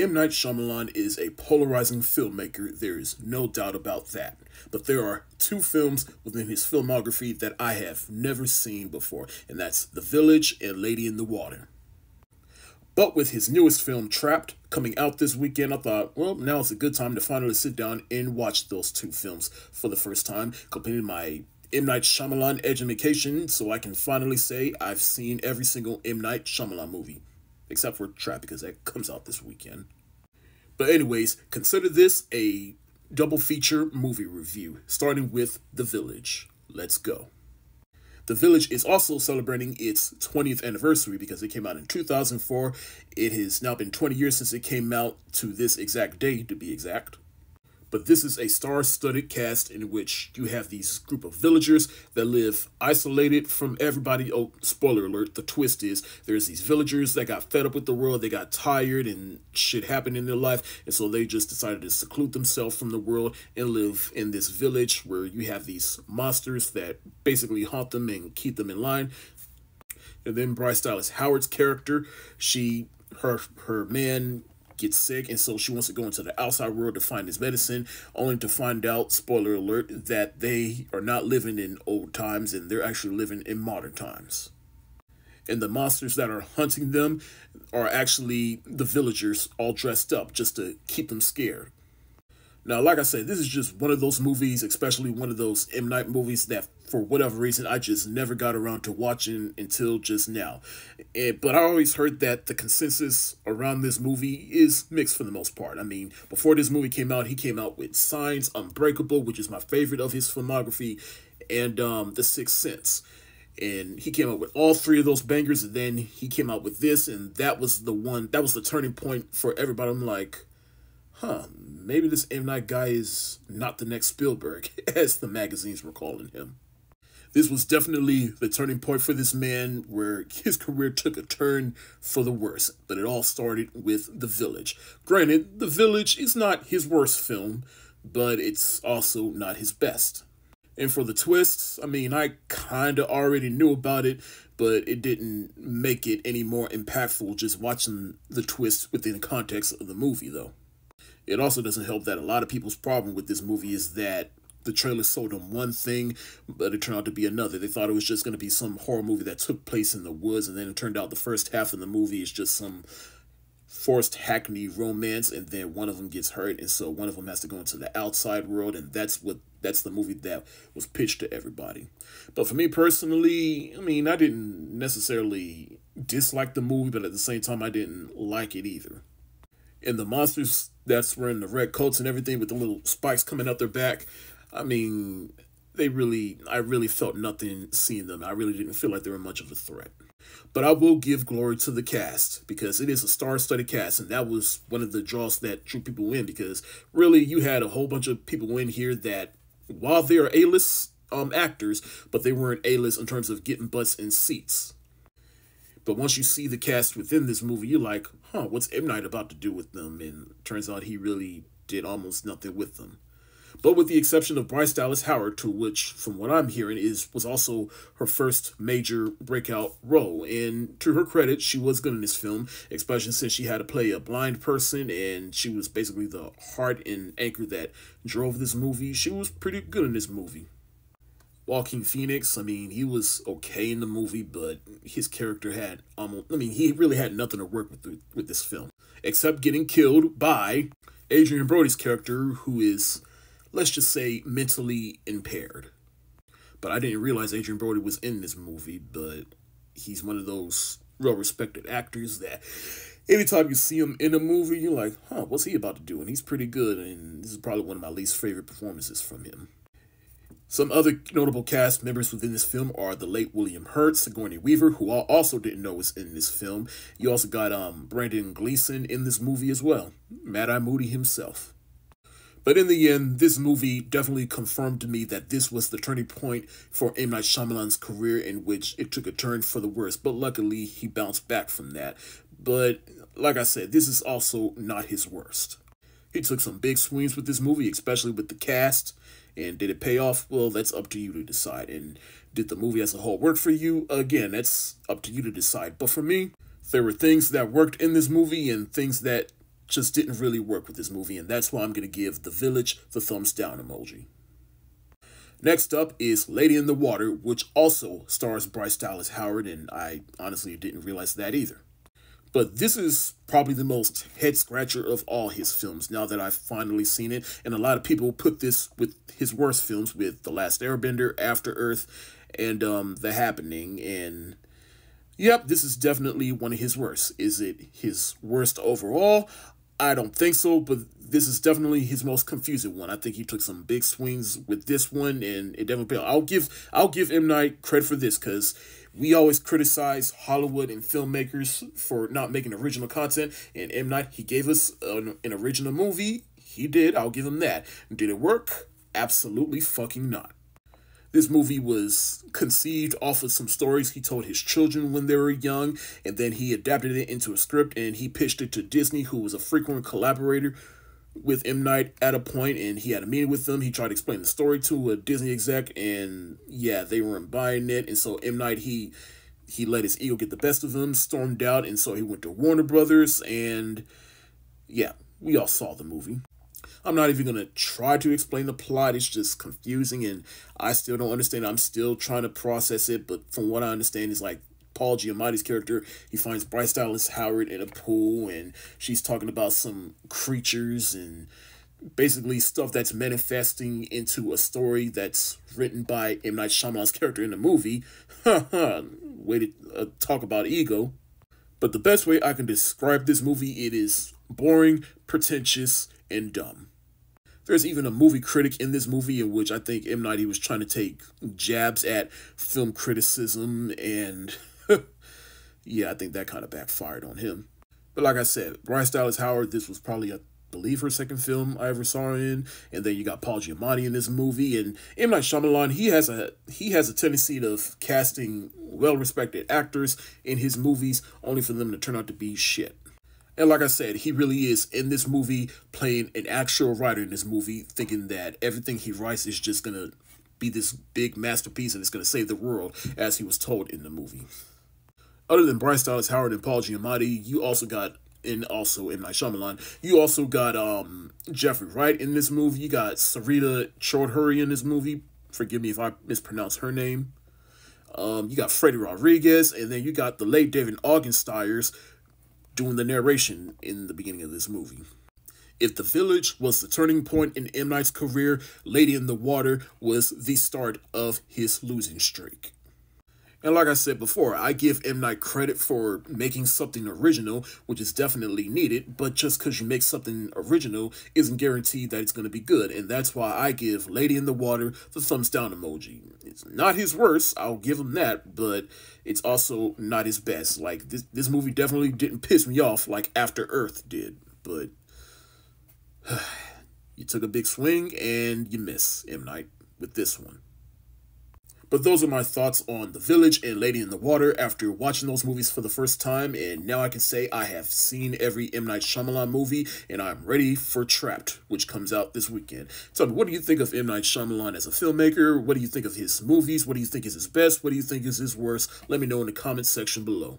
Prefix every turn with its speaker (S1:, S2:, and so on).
S1: M. Night Shyamalan is a polarizing filmmaker, there is no doubt about that. But there are two films within his filmography that I have never seen before, and that's The Village and Lady in the Water. But with his newest film, Trapped, coming out this weekend, I thought, well, now is a good time to finally sit down and watch those two films for the first time, completing my M. Night Shyamalan education, so I can finally say I've seen every single M. Night Shyamalan movie, except for Trapped, because that comes out this weekend. But anyways, consider this a double feature movie review, starting with The Village. Let's go. The Village is also celebrating its 20th anniversary because it came out in 2004. It has now been 20 years since it came out to this exact day, to be exact. But this is a star-studded cast in which you have these group of villagers that live isolated from everybody. Oh, spoiler alert, the twist is there's these villagers that got fed up with the world, they got tired and shit happened in their life, and so they just decided to seclude themselves from the world and live in this village where you have these monsters that basically haunt them and keep them in line. And then Bryce Dallas Howard's character, she her her man gets sick, and so she wants to go into the outside world to find his medicine, only to find out, spoiler alert, that they are not living in old times and they're actually living in modern times. And the monsters that are hunting them are actually the villagers all dressed up just to keep them scared. Now, like I said, this is just one of those movies, especially one of those M. Night movies that, for whatever reason, I just never got around to watching until just now. And, but I always heard that the consensus around this movie is mixed for the most part. I mean, before this movie came out, he came out with Signs, Unbreakable, which is my favorite of his filmography, and um, The Sixth Sense and he came out with all three of those bangers and then he came out with this and that was the one that was the turning point for everybody i'm like huh, maybe this M. Night guy is not the next Spielberg, as the magazines were calling him. This was definitely the turning point for this man where his career took a turn for the worse, but it all started with The Village. Granted, The Village is not his worst film, but it's also not his best. And for the twists, I mean, I kinda already knew about it, but it didn't make it any more impactful just watching the twist within the context of the movie, though. It also doesn't help that a lot of people's problem with this movie is that the trailer sold them one thing, but it turned out to be another. They thought it was just going to be some horror movie that took place in the woods, and then it turned out the first half of the movie is just some forced hackney romance, and then one of them gets hurt, and so one of them has to go into the outside world, and that's what that's the movie that was pitched to everybody. But for me personally, I mean, I didn't necessarily dislike the movie, but at the same time, I didn't like it either and the monsters that's wearing the red coats and everything with the little spikes coming out their back. I mean, they really, I really felt nothing seeing them. I really didn't feel like they were much of a threat. But I will give glory to the cast because it is a star-studded cast, and that was one of the draws that drew people in. Because really, you had a whole bunch of people in here that, while they are A-list um actors, but they weren't A-list in terms of getting butts in seats. But once you see the cast within this movie, you're like, huh, what's M. Night about to do with them? And turns out he really did almost nothing with them. But with the exception of Bryce Dallas Howard, to which, from what I'm hearing, is was also her first major breakout role. And to her credit, she was good in this film, especially since she had to play a blind person, and she was basically the heart and anchor that drove this movie. She was pretty good in this movie. Joaquin Phoenix, I mean, he was okay in the movie, but his character had almost, I mean, he really had nothing to work with with this film, except getting killed by Adrien Brody's character, who is, let's just say, mentally impaired. But I didn't realize Adrien Brody was in this movie, but he's one of those well-respected actors that anytime you see him in a movie, you're like, huh, what's he about to do? And he's pretty good, and this is probably one of my least favorite performances from him. Some other notable cast members within this film are the late William Hurt, Sigourney Weaver, who I also didn't know was in this film. You also got um, Brendan Gleeson in this movie as well, Mad Eye Moody himself. But in the end, this movie definitely confirmed to me that this was the turning point for M. Night Shyamalan's career in which it took a turn for the worse. But luckily, he bounced back from that. But like I said, this is also not his worst. He took some big swings with this movie, especially with the cast. And did it pay off? Well, that's up to you to decide. And did the movie as a whole work for you? Again, that's up to you to decide. But for me, there were things that worked in this movie and things that just didn't really work with this movie, and that's why I'm going to give The Village the thumbs down emoji. Next up is Lady in the Water, which also stars Bryce Dallas Howard, and I honestly didn't realize that either. But this is probably the most head scratcher of all his films now that I've finally seen it. And a lot of people put this with his worst films with The Last Airbender, After Earth, and um, The Happening. And yep, this is definitely one of his worst. Is it his worst overall? I don't think so, but this is definitely his most confusing one. I think he took some big swings with this one, and it definitely. I'll give I'll give M Night credit for this because we always criticize Hollywood and filmmakers for not making original content, and M Night he gave us an, an original movie. He did. I'll give him that. Did it work? Absolutely fucking not. This movie was conceived off of some stories he told his children when they were young, and then he adapted it into a script and he pitched it to Disney, who was a frequent collaborator with M. Night at a point, and he had a meeting with them. He tried to explain the story to a Disney exec, and yeah, they weren't buying it. And so M. Night, he he let his ego get the best of him, stormed out, and so he went to Warner Brothers, and yeah, we all saw the movie. I'm not even to try to explain the plot. It's just confusing and I still don't understand. I'm still trying to process it, but from what I understand, it's like Paul Giamatti's character, he finds Bryce Dallas Howard in a pool and she's talking about some creatures and basically stuff that's manifesting into a story that's written by M. Night Shyamalan's character in the movie. way to uh, talk about ego. But the best way I can describe this movie, it is boring, pretentious, and dumb. There's even a movie critic in this movie in which I think M. Night he was trying to take jabs at film criticism, and yeah, I think that kind of backfired on him. But like I said, Bryce Dallas Howard, this was probably a believe her second film I ever saw in, and then you got Paul Giamatti in this movie, and M Night Shyamalan he has a he has a tendency of casting well respected actors in his movies only for them to turn out to be shit. And like I said, he really is in this movie playing an actual writer in this movie, thinking that everything he writes is just going to be this big masterpiece and it's going to save the world, as he was told in the movie. Other than Bryce Dallas Howard and Paul Giamatti, you also got, and also M. Night Shyamalan, you also got um Jeffrey Wright in this movie. You got Sarita Choudhury in this movie. Forgive me if I mispronounce her name. Um, you got Freddy Rodriguez, and then you got the late David Ogden Stiers, doing the narration in the beginning of this movie. If The Village was the turning point in M. Night's career, Lady in the Water was the start of his losing streak. And like I said before, I give M. Night credit for making something original, which is definitely needed, but just because you make something original isn't guaranteed that it's going to be good, and that's why I give Lady in the Water the thumbs down emoji. It's not his worst, I'll give him that, but it's also not his best. Like, this, this movie definitely didn't piss me off like After Earth did, but you took a big swing and you miss, M. Night, with this one. But those are my thoughts on The Village and Lady in the Water after watching those movies for the first time, and now I can say I have seen every M. Night Shyamalan movie, and I'm ready for Trapped, which comes out this weekend. Tell me, what do you think of M. Night Shyamalan as a filmmaker? What do you think of his movies? What do you think is his best? What do you think is his worst? Let me know in the comments section below.